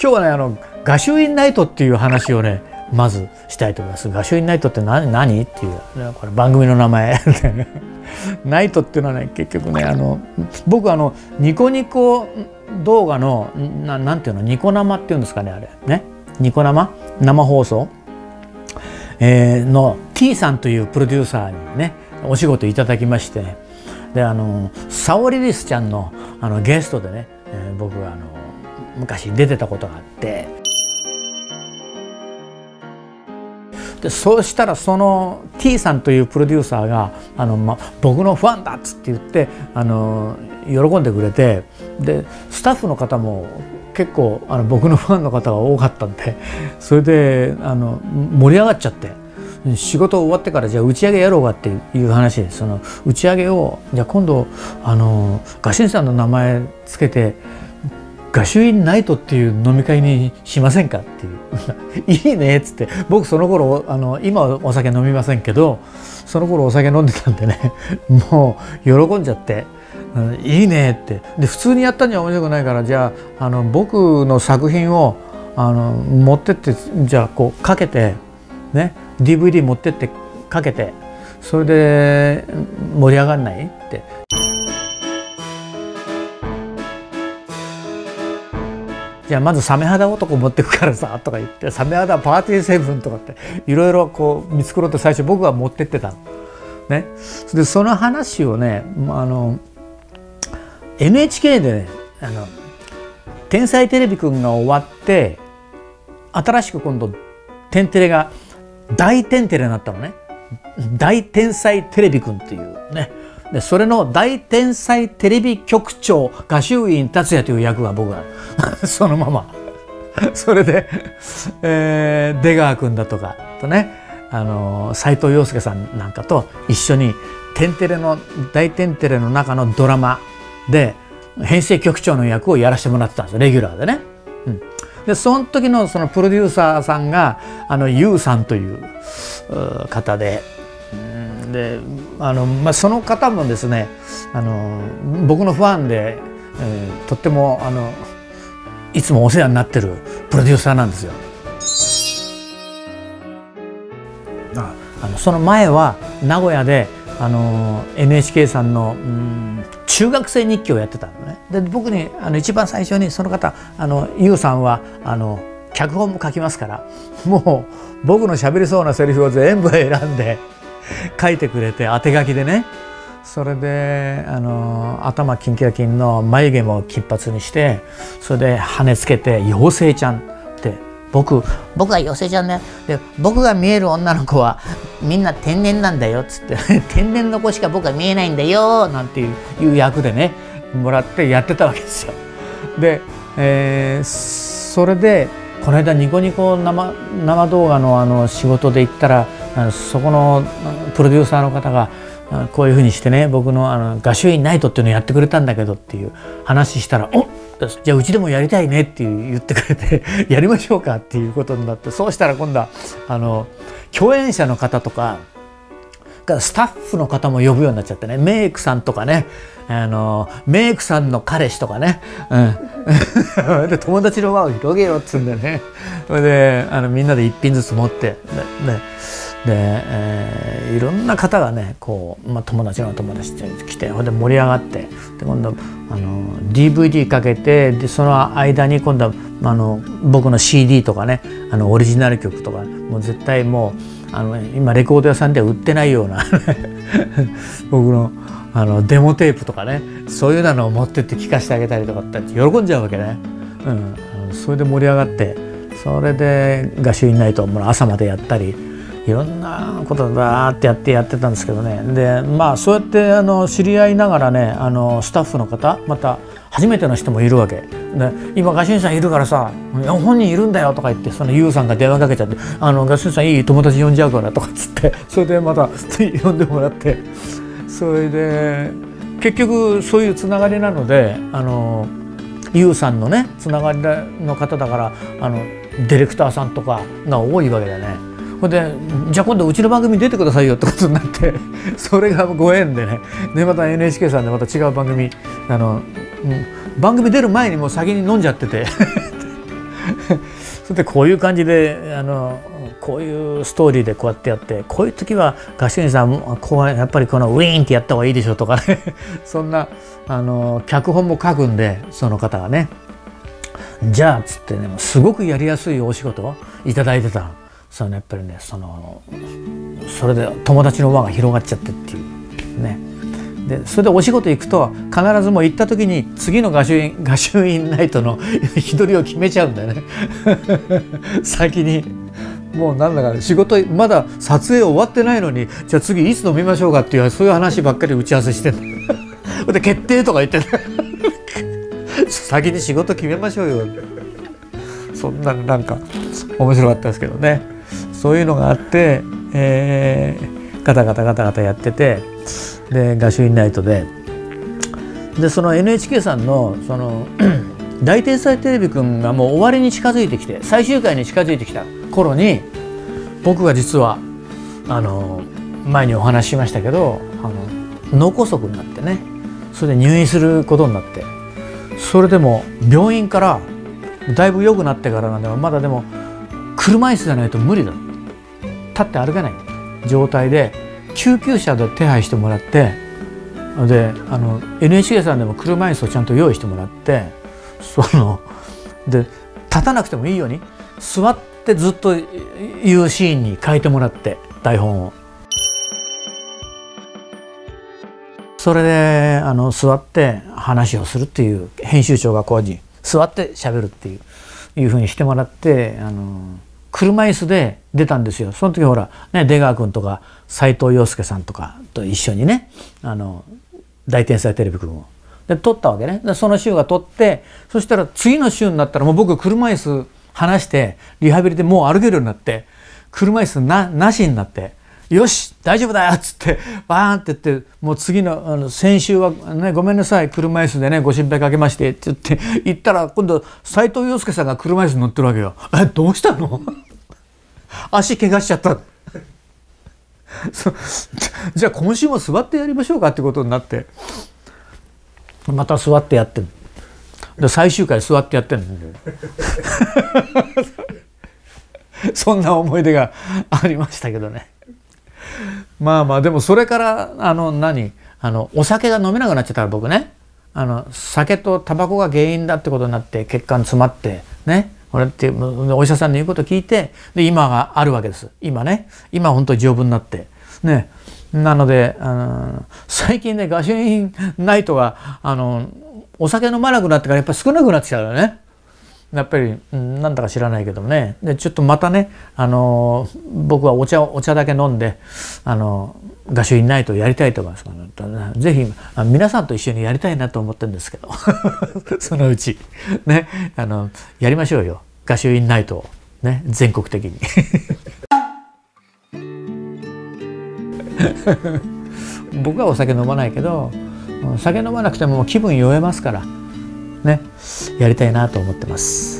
今日はねあのガシュインナイトっていう話をねまずしたいと思います。ガシュインナイトって何何っていう、ね、これ番組の名前。ナイトっていうのはね結局ねあの僕あのニコニコ動画のななんていうのニコ生っていうんですかねあれ。ね？ニコ生？生放送、えー、の T さんというプロデューサーにねお仕事いただきまして、ね、であのサオリリスちゃんのあのゲストでね、えー、僕があの昔出てたことがあってでそうしたらその T さんというプロデューサーがあの、ま、僕のファンだっつって言ってあの喜んでくれてでスタッフの方も結構あの僕のファンの方が多かったんで それであの盛り上がっちゃって。仕事終わってからじゃあ打ち上げやろうかっていう話でその打ち上げをじゃあ今度あのガシンさんの名前つけてガシュインナイトっていう飲み会にしませんかっていう。いいねっつって。僕その頃あの今はお酒飲みませんけどその頃お酒飲んでたんでね。もう喜んじゃって、いいねって。で普通にやったんじゃ面白くないからじゃああの僕の作品をあの持ってってじゃあこうかけてね DVD 持ってってかけてそれで盛り上がんないって。じゃあまずサメ肌男持ってくからさとか言ってサメ肌パーティーセブンとかっていろいろこう見繕って最初僕は持ってってたの。ね、でその話をねあの NHK でねあの「天才テレビくん」が終わって新しく今度「天テレ」が大天テレになったのね。大天才テレビくんっていうね。でそれの大天才テレビ局長画集院達也という役が僕が そのまま それで、えー、出川君だとかとねあの斉藤洋介さんなんかと一緒に天テレの大天テレの中のドラマで編成局長の役をやらせてもらってたんですよレギュラーでね。うん、でその時のそのプロデューサーさんがあの YOU さんという方でであの、まあ、その方もですねあの僕のファンで、えー、とってもあのいつもお世話になってるプロデューサーなんですよ。あのその前は名古屋であの NHK さんの、うん、中学生日記をやってたのね。で僕にあの一番最初にその方あの YOU さんはあの脚本も書きますからもう僕の喋りそうなセリフを全部選んで書いてくれて当て書きでね。それであの頭キンキラキンの眉毛も金髪にしてそれで羽つけて妖精ちゃんって。僕僕は妖精ちゃんねで僕が見える女の子はみんな天然なんだよ。っつって。天然の子しか僕は見えないんだよ。なんていう役でねもらってやってたわけですよ。で、えー、それでこの間ニコニコ生生動画のあの仕事で行ったらそこのプロデューサーの方がこういうふうにしてね僕のあの画集院ナイトっていうのをやってくれたんだけどっていう話したら「おっじゃあうちでもやりたいね」って言ってくれて「やりましょうか」っていうことになってそうしたら今度はあの共演者の方とかスタッフの方も呼ぶようになっちゃってねメイクさんとかねあのメイクさんの彼氏とかね、うん、で友達の輪を広げろっつうんでね。それであのみんなで一品ずつ持ってでで、えー、いろんな方がねこう、まあ、友達の友達来てほんで盛り上がってで今度あの DVD かけてでその間に今度はあの僕の CD とかねあのオリジナル曲とかもう絶対もうあの今レコード屋さんでは売ってないような 僕のあのデモテープとかねそういうのを持ってって聴かせてあげたりとかって喜んじゃうわけね。うん、それで盛り上がってそれで「画集院ナイト」も朝までやったりいろんなことバーってやってやってたんですけどねでまあそうやってあの知り合いながらねあのスタッフの方また初めての人もいるわけで今ガシンさんいるからさ本人いるんだよとか言ってその YOU さんが電話かけちゃって「あのガシンさんいい友達呼んじゃうから」とかっつって それでまた呼んでもらってそれで結局そういうつながりなのであの YOU さんのねつながりの方だからあのディレクターさんとかが多いわけだね。ほんでじゃあ今度うちの番組出てくださいよってことになって それがご縁でね。でまた NHK さんでまた違う番組あの、うん、番組出る前にもう先に飲んじゃってて。それでこういう感じであのこういうストーリーでこうやってやってこういう時は合唱員さんこうやっぱりこのウィーンってやった方がいいでしょとかね。そんなあの脚本も書くんでその方がね。じゃあっつってねすごくやりやすいお仕事を頂いてた。そのやっぱりねそのそれで友達の輪が広がっちゃってっていう。ね。でそれでお仕事行くと必ずもう行った時に次の画集院画集院ナイトの日取りを決めちゃうんだよね。先に。もうなんだか仕事まだ撮影終わってないのにじゃあ次いつ飲みましょうかっていうそういう話ばっかり打ち合わせしてん で決定とか言って 先に仕事決めましょうよ。そんななんか面白かったですけどね。そういうのがあって、えー、ガタガタガタガタやっててで画集院ナイトで。でその NHK さんのその 大天才テレビくんがもう終わりに近づいてきて最終回に近づいてきた頃に僕が実はあの前にお話ししましたけどあの脳梗塞になってねそれで入院することになってそれでも病院からだいぶ良くなってからなんでまだでも車椅子じゃないと無理だ立って歩けない状態で救急車で手配してもらってであの NHK さんでも車椅子をちゃんと用意してもらってそので立たなくてもいいように座ってずっと言うシーンに変えてもらって台本を。それであの座って話をするっていう編集長がこうに座って喋るっていういうふうにしてもらってあの車椅子で出たんですよその時ほら、ね、出川君とか斎藤洋介さんとかと一緒にねあの大天才テレビくんを。で撮ったわけねでその週が撮ってそしたら次の週になったらもう僕車椅子離してリハビリでもう歩けるようになって車椅子ななしになって「よし大丈夫だよ」っつってバーンって言ってもう次のあの先週は、ね「ごめんなさい車椅子でねご心配かけまして」って言って行ったら今度斎藤洋介さんが車椅子乗ってるわけよ。えどうしたの？足怪我しちゃった。じゃあ今週も座ってやりましょうかってことになって。また座ってやってで最終回座ってやってるんで そんな思い出がありましたけどね。まあまあでもそれからあの何？あのお酒が飲めなくなっちゃったら僕ねあの酒とタバコが原因だってことになって血管詰まってね？俺ってお医者さんの言うこと聞いてで今があるわけです。今ね。今本当に丈夫になって。ね。なのであの最近ねガシュインナイトがあのお酒飲まなくなってからやっぱ少なくなってきたよね。やっぱりなんだか知らないけどもね。でちょっとまたねあの僕はお茶お茶だけ飲んであの画集インナイトやりたいと思いますからぜひ皆さんと一緒にやりたいなと思ってるんですけど。そのうち。ね。あのやりましょうよ。画集インナイトをね。全国的に。僕はお酒飲まないけど酒飲まなくても気分酔えますから。やりたいなと思ってます。